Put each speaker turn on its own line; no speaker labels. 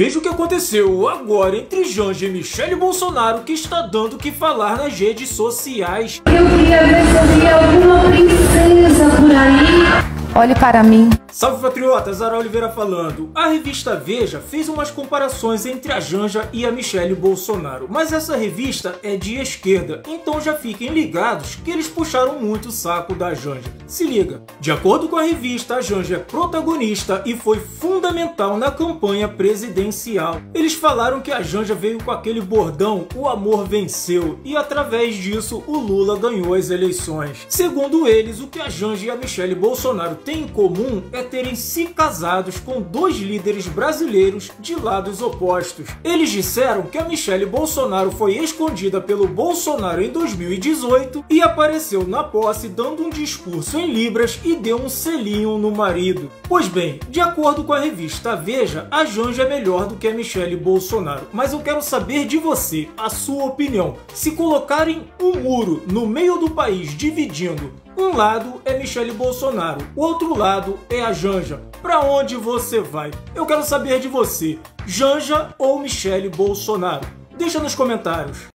Veja o que aconteceu agora entre Janja e Michele Bolsonaro, que está dando o que falar nas redes sociais.
Eu queria ver se eu via alguma princesa por aí.
Olhe para mim.
Salve patriotas, Zara Oliveira falando. A revista Veja fez umas comparações entre a Janja e a Michele Bolsonaro, mas essa revista é de esquerda, então já fiquem ligados que eles puxaram muito o saco da Janja. Se liga, de acordo com a revista, a Janja é protagonista e foi fundamental na campanha presidencial. Eles falaram que a Janja veio com aquele bordão, o amor venceu, e através disso o Lula ganhou as eleições. Segundo eles, o que a Janja e a Michele Bolsonaro têm em comum é terem se casados com dois líderes brasileiros de lados opostos. Eles disseram que a Michele Bolsonaro foi escondida pelo Bolsonaro em 2018 e apareceu na posse dando um discurso em Libras e deu um selinho no marido. Pois bem, de acordo com a revista Veja, a Janja é melhor do que a Michele Bolsonaro. Mas eu quero saber de você, a sua opinião. Se colocarem um muro no meio do país dividindo um lado é Michele Bolsonaro, o outro lado é a Janja. Para onde você vai? Eu quero saber de você, Janja ou Michele Bolsonaro? Deixa nos comentários.